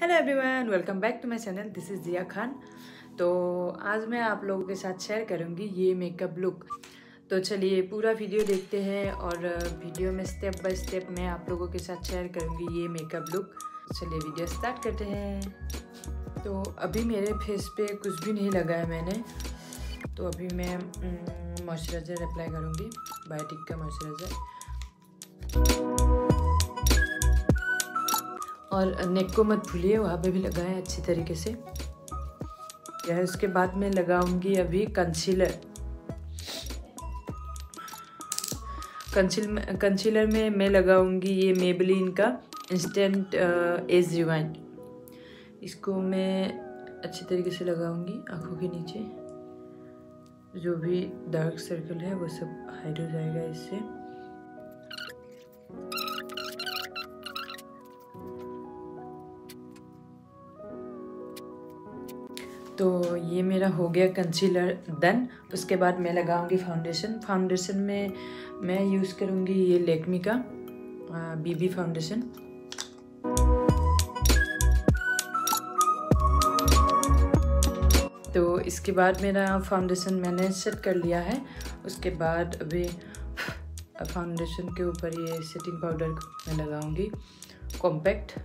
Hello everyone welcome back to my channel this is Zia Khan तो आज मैं आप लोगों के साथ शेयर करूँगी ये मेकअप लुक तो चलिए पूरा वीडियो देखते हैं और वीडियो में स्टेप बाय स्टेप मैं आप लोगों के साथ शेयर करूँगी ये मेकअप लुक चलिए वीडियो स्टार्ट करते हैं। तो अभी मेरे फेस पे कुछ भी नहीं लगा है मैंने। तो अभी मैं मॉइस्चराइज़र अप्लाई करूँगी बायोटिक का मॉइस्चराइज़र और नेक को मत भूलिए, वहाँ पे भी लगाएँ अच्छी तरीके से। यह उसके बाद मैं लगाऊँगी अभी कंसीलर कंसील कंसीलर में मैं लगाऊँगी ये मेबलिन का इंस्टेंट एज रिवाइंड इसको मैं अच्छी तरीके से लगाऊँगी आँखों के नीचे। जो भी डार्क सर्कल है, वो सब हाइड हो जाएगा इससे। तो ये मेरा हो गया कंसीलर डन उसके बाद मैं लगाऊँगी फाउंडेशन फाउंडेशन में मैं यूज़ करूँगी ये लेकमी का बीबी फाउंडेशन तो इसके बाद मेरा फाउंडेशन मैंने सेट कर लिया है. उसके बाद अभी फाउंडेशन के ऊपर ये सेटिंग पाउडर मैं लगाऊँगी. कॉम्पैक्ट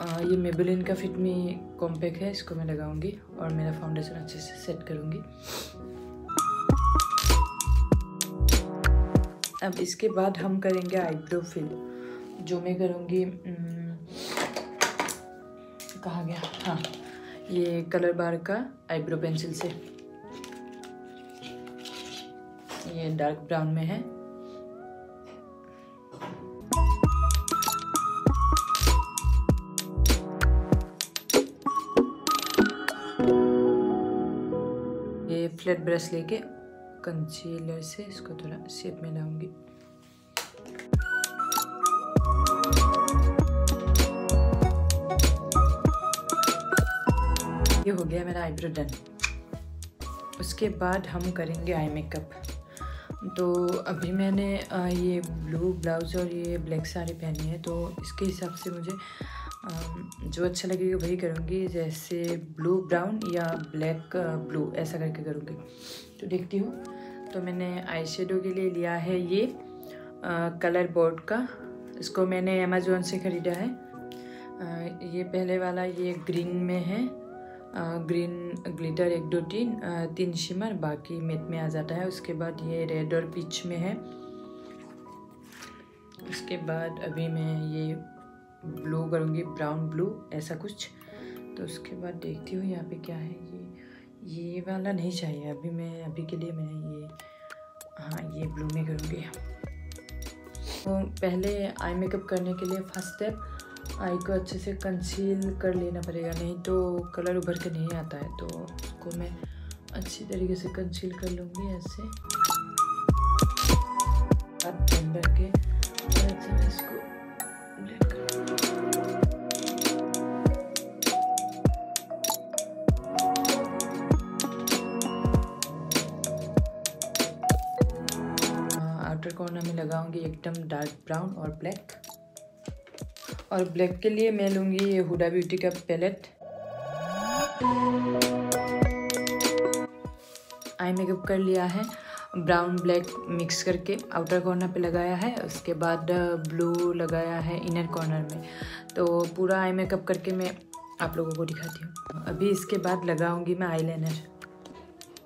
ये मेबलिन का फिट मी कॉम्पैक्ट है, इसको मैं लगाऊँगी और मेरा फाउंडेशन अच्छे से सेट करूँगी। अब इसके बाद हम करेंगे आईब्रो फिल जो मैं करूँगी कहा गया? हाँ ये कलर बार का आईब्रो पेंसिल से। ये डार्क ब्राउन में है। फ्लैट ब्रश लेके कंसीलर से इसको थोड़ा शेप में लाऊँगी। ये हो गया मेरा आईब्रो डन। उसके बाद हम करेंगे आई मेकअप। तो अभी मैंने ये ब्लू ब्लाउज और ये ब्लैक साड़ी पहनी है तो इसके हिसाब से मुझे जो अच्छा लगेगा वही करूँगी जैसे ब्लू ब्राउन या ब्लैक ब्लू ऐसा करके करूँगी। तो देखती हूँ। तो मैंने आई के लिए लिया है ये आ, कलर बोर्ड का। इसको मैंने अमेज़ोन से ख़रीदा है। आ, ये पहले वाला ये ग्रीन में है। आ, ग्रीन ग्लिटर एक दो तीन आ, तीन शिमर बाकी मेट में आ जाता है। उसके बाद ये रेड और पिच में है। उसके बाद अभी मैं ये ब्लू करूँगी, ब्राउन ब्लू, ऐसा कुछ। तो उसके बाद देखती हूँ यहाँ पे क्या है ये। ये वाला नहीं चाहिए, अभी मैं, अभी के लिए मैं ये हाँ ये ब्लू में करूँगी। तो पहले आई मेकअप करने के लिए फ़र्स्ट स्टेप, आई को अच्छे से कंसील कर लेना पड़ेगा, नहीं तो कलर उभर के नहीं आता है। तो उसको मैं अच्छी तरीके से कंसील कर लूँगी ऐसे। अब के इसको कॉर्नर में लगाऊँगी एकदम डार्क ब्राउन और ब्लैक और ब्लैक के लिए मैं लूँगी ये हुडा ब्यूटी का पैलेट आई मेकअप कर लिया है। ब्राउन ब्लैक मिक्स करके आउटर कॉर्नर पे लगाया है। उसके बाद ब्लू लगाया है इनर कॉर्नर में। तो पूरा आई मेकअप करके मैं आप लोगों को दिखाती हूँ। अभी इसके बाद लगाऊँगी मैं आईलाइनर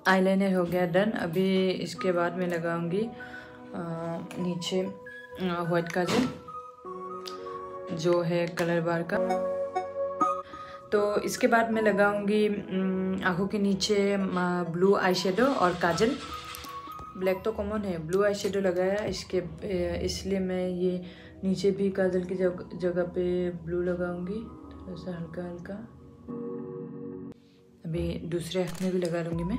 आईलाइनर हो गया डन अभी इसके बाद मैं लगाऊँगी नीचे वाइट काजल, जो है कलर बार का। तो इसके बाद मैं लगाऊँगी आँखों के नीचे ब्लू आई और काजल। ब्लैक तो कॉमन है, ब्लू आई शेडो लगाया, इसके इसलिए मैं ये नीचे भी काजल की जगह जगह पे ब्लू लगाऊँगी, थोड़ा तो सा हल्का हल्का अभी दूसरे आँख में भी लगा लूँगी मैं।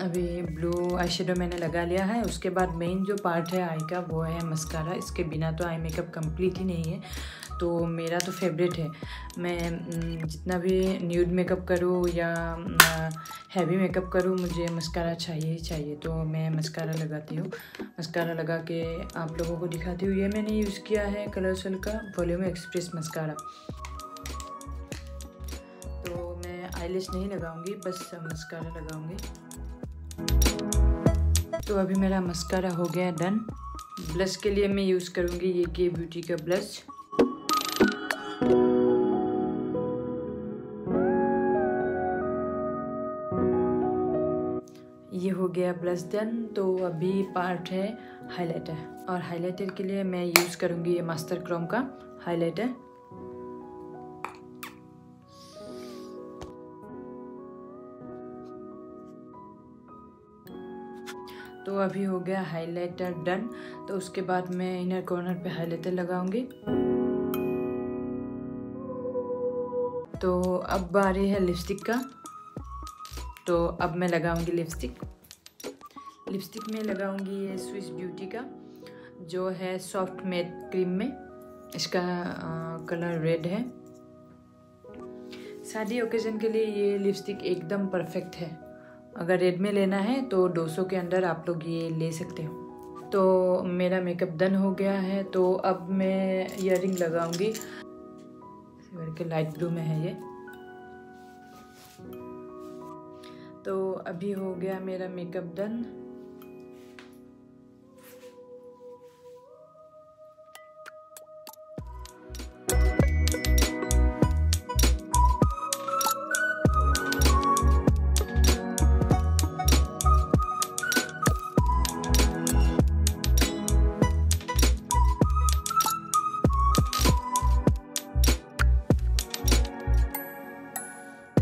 अभी ब्लू आई मैंने लगा लिया है। उसके बाद मेन जो पार्ट है आई का, वो है मस्कारा इसके बिना तो आई मेकअप कंप्लीट ही नहीं है। तो मेरा तो फेवरेट है। मैं जितना भी न्यूड मेकअप करूँ या हैवी मेकअप करूँ, मुझे मस्कारा चाहिए ही चाहिए। तो मैं मस्कारा लगाती हूँ। मस्कारा लगा के आप लोगों को दिखाती हूँ। ये मैंने यूज़ किया है कलर सल का वॉल्यूम एक्सप्रेस मस्कारा तो मैं आईलिश नहीं लगाऊँगी, बस मस्कारा लगाऊँगी। तो अभी मेरा मस्कारा हो गया, डन। ब्लश के लिए मैं यूज़ करूँगी ये के ब्यूटी का ब्लश। ये हो गया ब्लश डन तो अभी पार्ट है हाइलाइटर। और हाइलाइटर के लिए मैं यूज़ करूँगी ये मास्टर क्रोम का हाइलाइटर। अभी हो गया हाइलाइटर डन तो उसके बाद मैं इनर कॉर्नर पे हाइलाइटर लगाऊँगी। तो अब बारी है लिपस्टिक का। तो अब मैं लगाऊँगी लिपस्टिक लिपस्टिक में लगाऊँगी ये स्विस ब्यूटी का जो है सॉफ्ट मेड क्रीम में। इसका आ, कलर रेड है। शादी ओकेजन के लिए ये लिपस्टिक एकदम परफेक्ट है। अगर रेड में लेना है तो 200 के अंदर आप लोग ये ले सकते हो। तो मेरा मेकअप डन हो गया है तो अब मैं इयर लगाऊँगी। करके लाइट ब्लू में है ये। तो अभी हो गया मेरा मेकअप डन।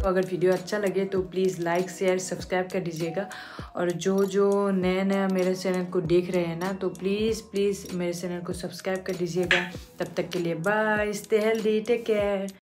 तो अगर वीडियो अच्छा लगे तो प्लीज़ लाइक शेयर सब्सक्राइब कर दीजिएगा। और जो जो नया नया मेरे चैनल को देख रहे हैं ना तो प्लीज़ प्लीज़ मेरे चैनल को सब्सक्राइब कर दीजिएगा। तब तक के लिए bye stay healthy take care